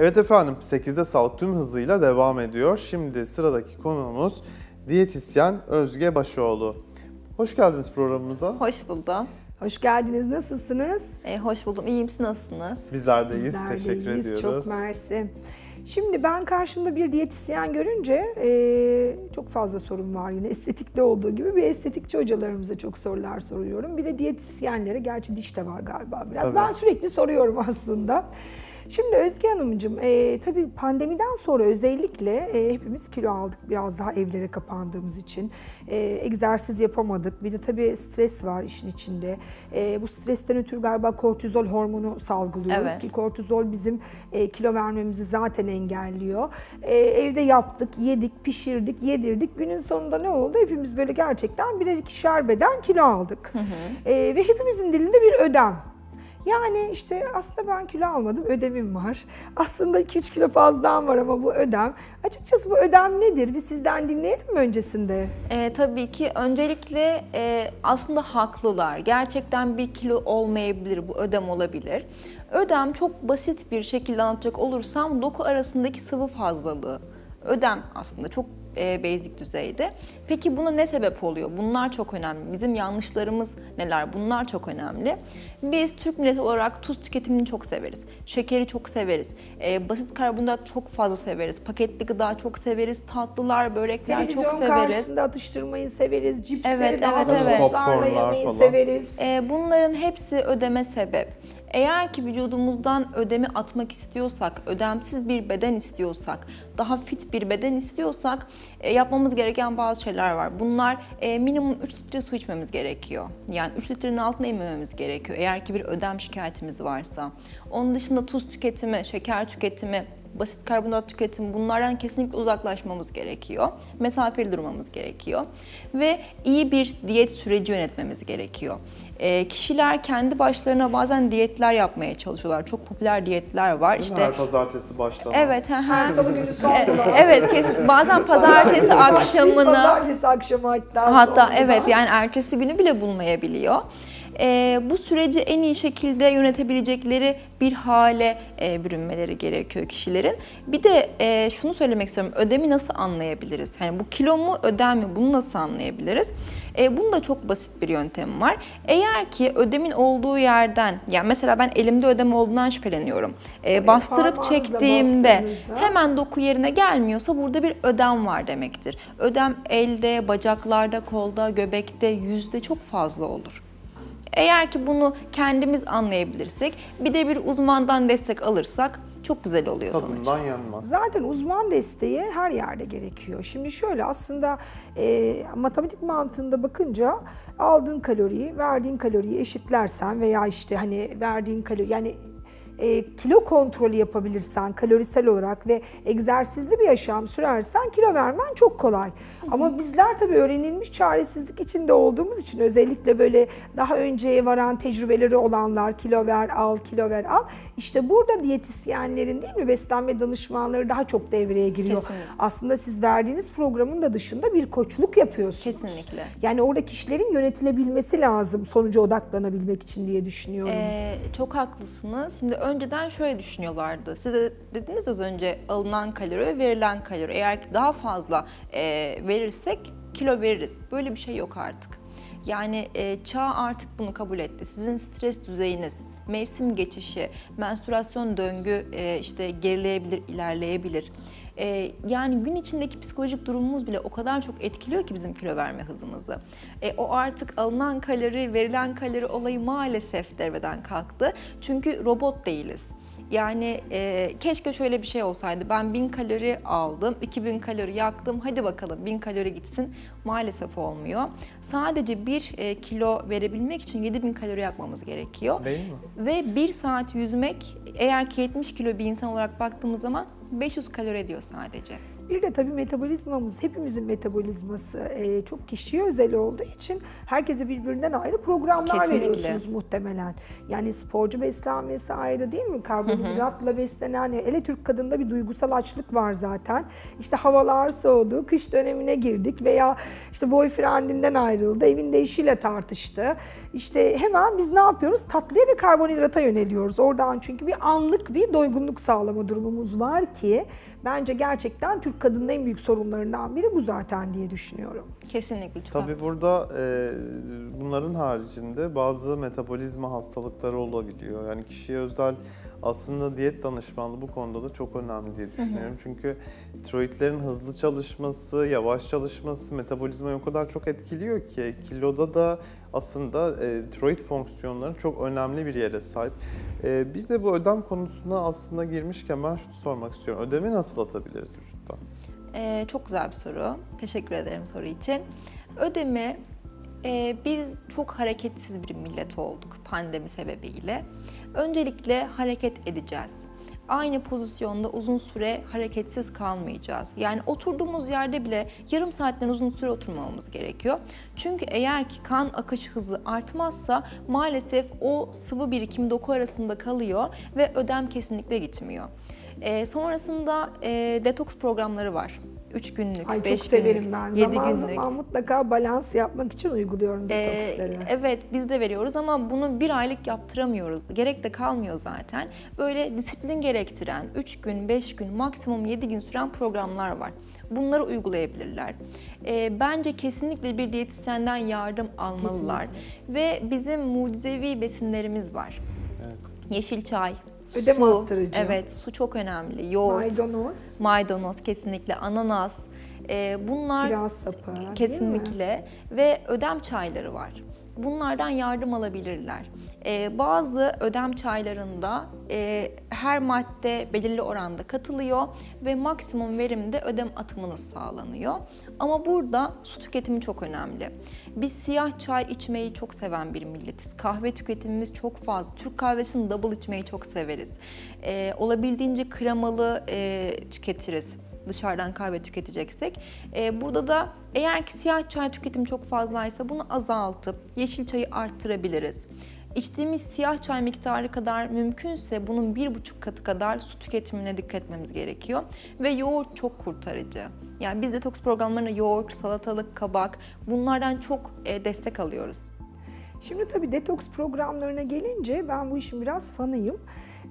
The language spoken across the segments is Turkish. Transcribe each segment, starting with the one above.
Evet efendim 8'de sağlık tüm hızıyla devam ediyor. Şimdi sıradaki konuğumuz diyetisyen Özge Başoğlu. Hoş geldiniz programımıza. Hoş buldum. Hoş geldiniz. Nasılsınız? Ee, hoş buldum. İyiyim. Siz nasılsınız? Bizler de iyiyiz. Bizler de Teşekkür iyiyiz. ediyoruz. Çok mersi. Şimdi ben karşımda bir diyetisyen görünce e, çok fazla sorun var yine estetikte olduğu gibi bir estetikçi hocalarımıza çok sorular soruyorum. Bir de diyetisyenlere gerçi diş de var galiba biraz. Tabii. Ben sürekli soruyorum aslında. Şimdi Özge Hanımcığım, e, tabii pandemiden sonra özellikle e, hepimiz kilo aldık biraz daha evlere kapandığımız için. E, egzersiz yapamadık. Bir de tabii stres var işin içinde. E, bu stresten ötürü galiba kortizol hormonu salgılıyoruz Evet. ki kortizol bizim e, kilo vermemizi zaten engelliyor. E, evde yaptık, yedik, pişirdik, yedirdik. Günün sonunda ne oldu? Hepimiz böyle gerçekten birer ikişer beden kilo aldık. E, ve hepimizin dilinde bir ödem. Yani işte aslında ben kilo almadım, ödemim var. Aslında 2-3 kilo fazladan var ama bu ödem. Açıkçası bu ödem nedir? Bir sizden dinleyelim mi öncesinde? Ee, tabii ki öncelikle e, aslında haklılar. Gerçekten bir kilo olmayabilir, bu ödem olabilir. Ödem çok basit bir şekilde anlatacak olursam doku arasındaki sıvı fazlalığı. Ödem aslında çok e, basic düzeyde. Peki buna ne sebep oluyor? Bunlar çok önemli. Bizim yanlışlarımız neler? Bunlar çok önemli. Biz Türk milleti olarak tuz tüketimini çok severiz. Şekeri çok severiz. E, basit karbonhidrat çok fazla severiz. Paketli gıda çok severiz. Tatlılar, börekler çok Televizyon severiz. karşısında atıştırmayı severiz, cipsleri Evet, evet, evet. Popcornlar yemeyi severiz. Ee, bunların hepsi ödeme sebep. Eğer ki vücudumuzdan ödemi atmak istiyorsak, ödemsiz bir beden istiyorsak, daha fit bir beden istiyorsak e, yapmamız gereken bazı şeyler var. Bunlar e, minimum 3 litre su içmemiz gerekiyor. Yani 3 litrenin altına inmememiz gerekiyor eğer ki bir ödem şikayetimiz varsa. Onun dışında tuz tüketimi, şeker tüketimi, basit karbonhidrat tüketimi bunlardan kesinlikle uzaklaşmamız gerekiyor. Mesafeli durmamız gerekiyor. Ve iyi bir diyet süreci yönetmemiz gerekiyor. Ee, kişiler kendi başlarına bazen diyetler yapmaya çalışıyorlar. Çok popüler diyetler var. İşte Her pazartesi başlama. Evet, hı hı. Her salı günü E, sonra. evet kesin. Bazen pazartesi akşamını Pazartesi akşamı hatta. Hatta sonra evet yani ertesi günü bile bulmayabiliyor. Ee, bu süreci en iyi şekilde yönetebilecekleri bir hale e, bürünmeleri gerekiyor kişilerin. Bir de e, şunu söylemek istiyorum. Ödemi nasıl anlayabiliriz? Yani bu kilo mu ödem mi? Bunu nasıl anlayabiliriz? E, bunun da çok basit bir yöntemi var. Eğer ki ödemin olduğu yerden, yani mesela ben elimde ödem olduğundan şüpheleniyorum. E, bastırıp çektiğimde hemen doku yerine gelmiyorsa burada bir ödem var demektir. Ödem elde, bacaklarda, kolda, göbekte, yüzde çok fazla olur. Eğer ki bunu kendimiz anlayabilirsek, bir de bir uzmandan destek alırsak çok güzel oluyor sonuç. Tadından yanmaz. Zaten uzman desteği her yerde gerekiyor. Şimdi şöyle aslında e, matematik mantığında bakınca aldığın kaloriyi, verdiğin kaloriyi eşitlersen veya işte hani verdiğin kalori yani e, kilo kontrolü yapabilirsen kalorisel olarak ve egzersizli bir yaşam sürersen kilo vermen çok kolay. Ama bizler tabii öğrenilmiş çaresizlik içinde olduğumuz için özellikle böyle daha önceye varan tecrübeleri olanlar kilo ver al, kilo ver al. İşte burada diyetisyenlerin değil mi beslenme danışmanları daha çok devreye giriyor. Kesinlikle. Aslında siz verdiğiniz programın da dışında bir koçluk yapıyorsunuz. Kesinlikle. Yani orada kişilerin yönetilebilmesi lazım sonuca odaklanabilmek için diye düşünüyorum. Ee, çok haklısınız. Şimdi önceden şöyle düşünüyorlardı. Siz de dediniz az önce alınan kalori ve verilen kalori. Eğer daha fazla e, verirsek kilo veririz. Böyle bir şey yok artık. Yani e, çağ artık bunu kabul etti. Sizin stres düzeyiniz, mevsim geçişi, menstruasyon döngü e, işte gerileyebilir, ilerleyebilir. E, yani gün içindeki psikolojik durumumuz bile o kadar çok etkiliyor ki bizim kilo verme hızımızı. E, o artık alınan kalori, verilen kalori olayı maalesef devreden kalktı. Çünkü robot değiliz. Yani e, keşke şöyle bir şey olsaydı. Ben 1000 kalori aldım, 2000 kalori yaktım. Hadi bakalım 1000 kalori gitsin. Maalesef olmuyor. Sadece 1 e, kilo verebilmek için 7000 kalori yakmamız gerekiyor. Değil mi? Ve 1 saat yüzmek eğer ki 70 kilo bir insan olarak baktığımız zaman 500 kalori ediyor sadece. Bir de tabii metabolizmamız, hepimizin metabolizması e, çok kişiye özel olduğu için herkese birbirinden ayrı programlar Kesinlikle. veriyorsunuz muhtemelen. Yani sporcu beslenmesi ayrı değil mi? Karbonhidratla beslenen, hele Türk kadında bir duygusal açlık var zaten. İşte havalar soğudu, kış dönemine girdik veya işte boyfriendinden ayrıldı, evinde eşiyle tartıştı. İşte hemen biz ne yapıyoruz? Tatlıya ve karbonhidrata yöneliyoruz. Oradan çünkü bir anlık bir doygunluk sağlama durumumuz var ki bence gerçekten Türk kadının en büyük sorunlarından biri bu zaten diye düşünüyorum. Kesinlikle çok Tabii burada e, bunların haricinde bazı metabolizma hastalıkları olabiliyor. Yani kişiye özel aslında diyet danışmanlığı bu konuda da çok önemli diye düşünüyorum. Çünkü tiroidlerin hızlı çalışması, yavaş çalışması metabolizmayı o kadar çok etkiliyor ki kiloda da aslında e, tiroid fonksiyonları çok önemli bir yere sahip. E, bir de bu ödem konusuna aslında girmişken ben şunu sormak istiyorum. Ödemi nasıl atabiliriz vücuttan? Ee, çok güzel bir soru. Teşekkür ederim soru için. Ödemi e, biz çok hareketsiz bir millet olduk pandemi sebebiyle. Öncelikle hareket edeceğiz. Aynı pozisyonda uzun süre hareketsiz kalmayacağız. Yani oturduğumuz yerde bile yarım saatten uzun süre oturmamamız gerekiyor. Çünkü eğer ki kan akış hızı artmazsa maalesef o sıvı birikimi doku arasında kalıyor ve ödem kesinlikle gitmiyor. Ee, sonrasında e, detoks programları var. 3 günlük, Ay 5 çok günlük, severim ben. 7 zaman günlük. zaman mutlaka balans yapmak için uyguluyorum Ee, detoksları. evet biz de veriyoruz ama bunu bir aylık yaptıramıyoruz. Gerek de kalmıyor zaten. Böyle disiplin gerektiren 3 gün, 5 gün, maksimum 7 gün süren programlar var. Bunları uygulayabilirler. Ee, bence kesinlikle bir diyetisyenden yardım almalılar. Ve bizim mucizevi besinlerimiz var. Evet. Yeşil çay, Ödem su. arttırıcı. Evet, su çok önemli. Yoğurt, Maydanoz, maydanoz kesinlikle, ananas. Ee, bunlar kiraz sapı? Kesinlikle ve ödem çayları var. Bunlardan yardım alabilirler. Ee, bazı ödem çaylarında e, her madde belirli oranda katılıyor ve maksimum verimde ödem atımınız sağlanıyor. Ama burada su tüketimi çok önemli. Biz siyah çay içmeyi çok seven bir milletiz. Kahve tüketimimiz çok fazla. Türk kahvesini double içmeyi çok severiz. Ee, olabildiğince kremalı e, tüketiriz dışarıdan kahve tüketeceksek. Ee, burada da eğer ki siyah çay tüketimi çok fazlaysa bunu azaltıp yeşil çayı arttırabiliriz. İçtiğimiz siyah çay miktarı kadar mümkünse bunun bir buçuk katı kadar su tüketimine dikkat etmemiz gerekiyor. Ve yoğurt çok kurtarıcı. Yani biz detoks programlarına yoğurt, salatalık, kabak bunlardan çok e, destek alıyoruz. Şimdi tabii detoks programlarına gelince ben bu işin biraz fanıyım.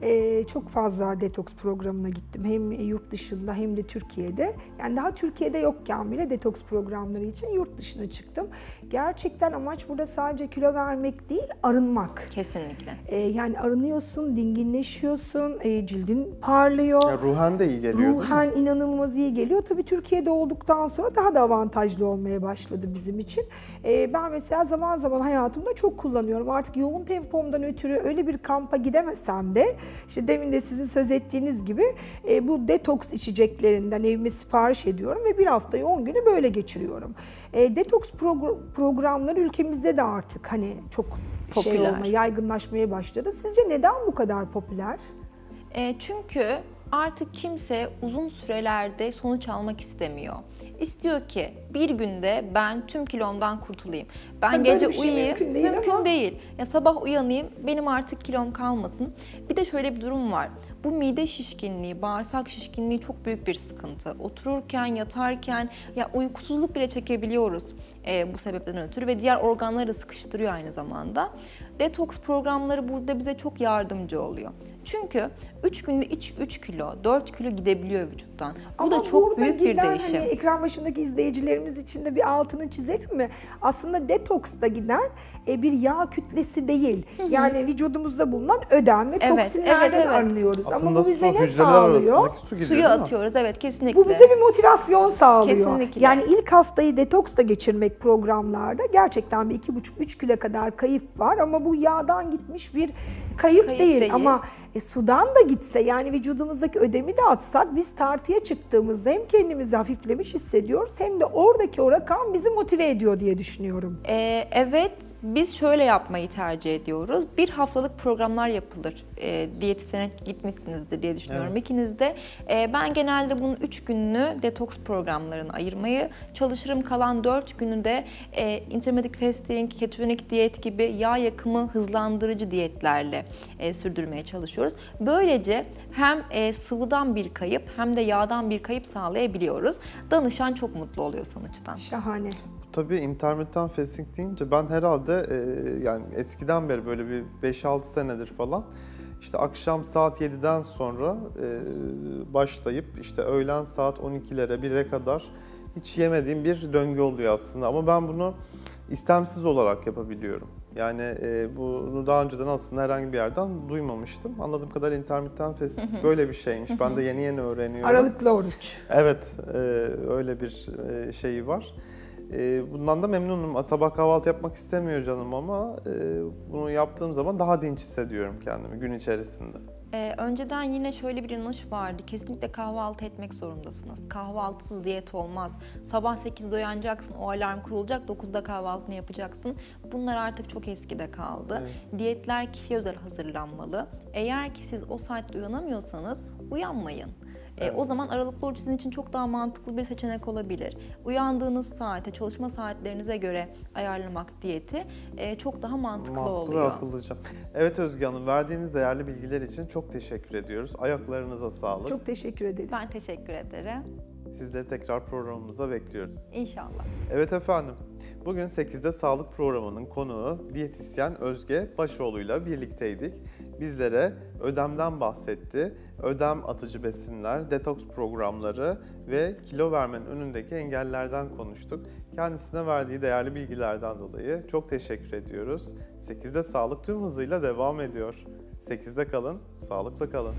Ee, çok fazla detoks programına gittim. Hem yurt dışında hem de Türkiye'de. Yani daha Türkiye'de yokken bile detoks programları için yurt dışına çıktım. Gerçekten amaç burada sadece kilo vermek değil, arınmak. Kesinlikle. Ee, yani arınıyorsun, dinginleşiyorsun, e, cildin parlıyor. Ya ruhen de iyi geliyor değil mi? Ruhen inanılmaz iyi geliyor. Tabii Türkiye'de olduktan sonra daha da avantajlı olmaya başladı bizim için. Ee, ben mesela zaman zaman hayatımda çok kullanıyorum. Artık yoğun tempomdan ötürü öyle bir kampa gidemesem de işte demin de sizin söz ettiğiniz gibi e, bu detoks içeceklerinden evime sipariş ediyorum ve bir haftayı 10 günü böyle geçiriyorum. E, detoks progr- programları ülkemizde de artık hani çok şey Popüler. olmaya, yaygınlaşmaya başladı. Sizce neden bu kadar popüler? E, çünkü artık kimse uzun sürelerde sonuç almak istemiyor. İstiyor ki bir günde ben tüm kilomdan kurtulayım. Ben Tabii gece şey uyuyayım. mümkün değil ama- değil. Ya sabah uyanayım, benim artık kilom kalmasın. Bir de şöyle bir durum var. Bu mide şişkinliği, bağırsak şişkinliği çok büyük bir sıkıntı. Otururken, yatarken, ya uykusuzluk bile çekebiliyoruz e, bu sebepten ötürü ve diğer organları da sıkıştırıyor aynı zamanda. Detoks programları burada bize çok yardımcı oluyor. Çünkü 3 günde iç 3 kilo, 4 kilo gidebiliyor vücuttan. Bu Ama da çok büyük bir giden, değişim. Hani ekran başındaki izleyicilerimiz için de bir altını çizelim mi? Aslında detoksta giden e, bir yağ kütlesi değil. Yani vücudumuzda bulunan ödem ve Evet, toksinlerden evet, evet. arınıyoruz. Ama bu su bize ne sağlıyor? su giriyor Suyu atıyoruz evet kesinlikle. Bu bize bir motivasyon sağlıyor. Kesinlikle. Yani ilk haftayı detoksta geçirmek programlarda gerçekten bir iki buçuk üç kilo kadar kayıp var ama bu yağdan gitmiş bir kayıp, Kayıp değil. değil. ama e, sudan da gitse yani vücudumuzdaki ödemi de atsak biz tartıya çıktığımızda hem kendimizi hafiflemiş hissediyoruz hem de oradaki o rakam bizi motive ediyor diye düşünüyorum. Ee, evet, biz şöyle yapmayı tercih ediyoruz. Bir haftalık programlar yapılır. Ee, diyetisyene gitmişsinizdir diye düşünüyorum Evet. ikiniz de. Ee, ben genelde bunun 3 gününü detoks programlarına ayırmayı çalışırım. Kalan 4 günü de e, intermittent fasting, ketojenik diyet gibi yağ yakımı hızlandırıcı diyetlerle e, sürdürmeye çalışıyoruz. Böylece hem e, sıvıdan bir kayıp hem de yağdan bir kayıp sağlayabiliyoruz. Danışan çok mutlu oluyor sonuçtan. Şahane. Tabii intermittent fasting deyince ben herhalde e, yani eskiden beri böyle bir 5-6 senedir falan işte akşam saat 7'den sonra e, başlayıp işte öğlen saat 12'lere 1'e kadar hiç yemediğim bir döngü oluyor aslında ama ben bunu istemsiz olarak yapabiliyorum. Yani e, bunu daha önceden aslında herhangi bir yerden duymamıştım. Anladığım kadar intermittent fasting böyle bir şeymiş. Ben de yeni yeni öğreniyorum. Aralıklı oruç. Evet, e, öyle bir e, şeyi var. E, bundan da memnunum. Sabah kahvaltı yapmak istemiyor canım ama e, bunu yaptığım zaman daha dinç hissediyorum kendimi gün içerisinde. Ee, önceden yine şöyle bir inanış vardı. Kesinlikle kahvaltı etmek zorundasınız. Kahvaltısız diyet olmaz. Sabah 8'de uyanacaksın, o alarm kurulacak, 9'da kahvaltını yapacaksın. Bunlar artık çok eskide kaldı. Diyetler kişiye özel hazırlanmalı. Eğer ki siz o saatte uyanamıyorsanız uyanmayın. Ee, o zaman aralıklı oruç sizin için çok daha mantıklı bir seçenek olabilir. Uyandığınız saate, çalışma saatlerinize göre ayarlamak diyeti e, çok daha mantıklı, Mantıklı ve oluyor. akıllıca. Evet Özge Hanım, verdiğiniz değerli bilgiler için çok teşekkür ediyoruz. Ayaklarınıza sağlık. Çok teşekkür ederiz. Ben teşekkür ederim. Sizleri tekrar programımıza bekliyoruz. İnşallah. Evet efendim. Bugün 8'de Sağlık programının konuğu diyetisyen Özge Başoğlu'yla birlikteydik. Bizlere ödemden bahsetti. Ödem atıcı besinler, detoks programları ve kilo vermenin önündeki engellerden konuştuk. Kendisine verdiği değerli bilgilerden dolayı çok teşekkür ediyoruz. 8'de Sağlık tüm hızıyla devam ediyor. 8'de kalın, sağlıkla kalın.